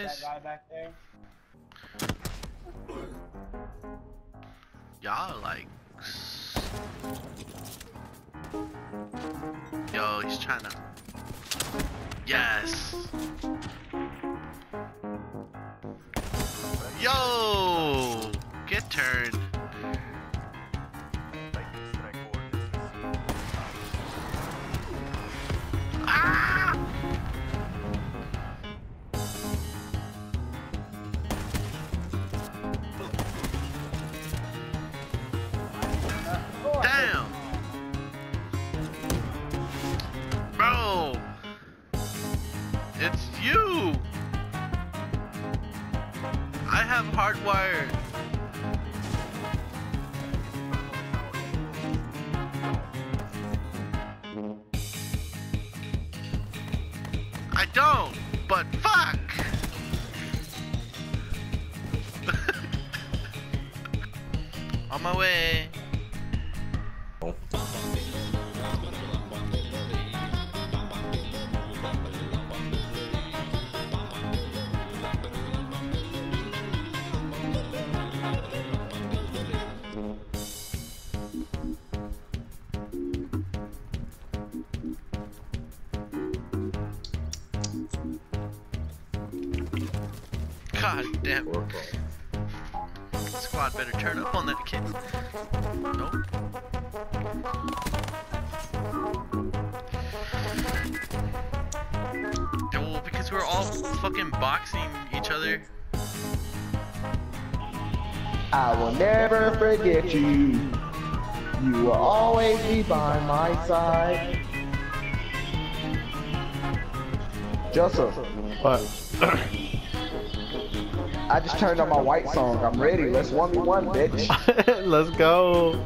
That guy back there. Y'all like. Yo, he's trying to. Yes. Yo, get turned. It's you. I have hardwired. I don't, but fuck. On my way. Oh. God damn. Squad better turn up on that kid. Nope. Well, because we're all fucking boxing each other. I will never forget you. You will always be by my side. Joseph, What? I just turned on my white song. I'm ready. Let's 1v1, bitch. Let's go.